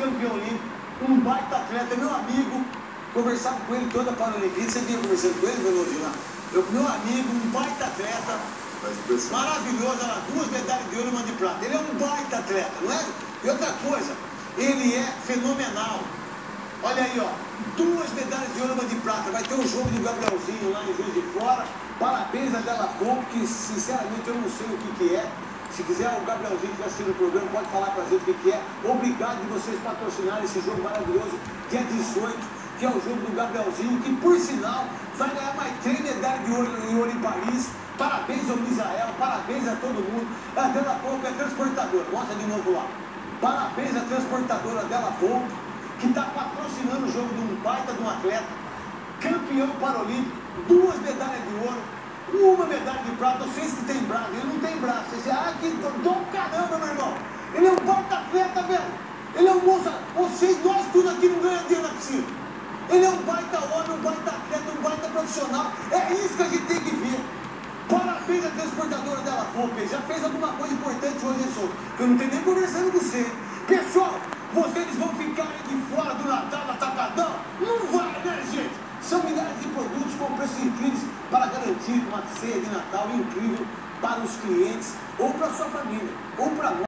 ex-campeão olímpico, um baita atleta, meu amigo, conversava com ele toda para a Olimpíada, você vinha conversando com ele, Veloso, lá? Eu, meu amigo, um baita atleta, maravilhoso, era duas medalhas de ouro e uma de prata. Ele é um baita atleta, não é? E outra coisa, ele é fenomenal. Olha aí, ó, duas medalhas de ouro e uma de prata. Vai ter um jogo do Gabrielzinho lá em Juiz de Fora. Parabéns a Fonte, que sinceramente eu não sei o que, que é. Se quiser o Gabrielzinho que assistir o programa, pode falar pra gente o que, é. Obrigado de vocês patrocinarem esse jogo maravilhoso, dia 18, que é o jogo do Gabrielzinho, que por sinal vai ganhar mais três medalhas de ouro, em ouro em Paris. Parabéns ao Misael, parabéns a todo mundo. A Della Fonte é transportadora, mostra de novo lá. Parabéns à transportadora Della Fonte, que está patrocinando o jogo de um baita de um atleta, campeão paralímpico, duas medalhas de ouro, uma medalha de prata, vocês que tem braço, Ah, que do caramba, meu irmão. Ele é um baita atleta, velho. Ele é um moço, vocês, nós tudo aqui não ganhamos dinheiro na piscina. Ele é um baita homem, um baita atleta, um baita profissional. É isso que a gente tem que ver. Parabéns à transportadora dela, Fompe. Já fez alguma coisa importante hoje, Que eu não tenho nem conversando com você. Pessoal, vocês vão ficar de fora do Natal, Atacadão? Não vai, né, gente? São milhares de produtos com preços incríveis para garantir uma ceia de Natal incrível para os clientes ou para a sua família, ou para nós.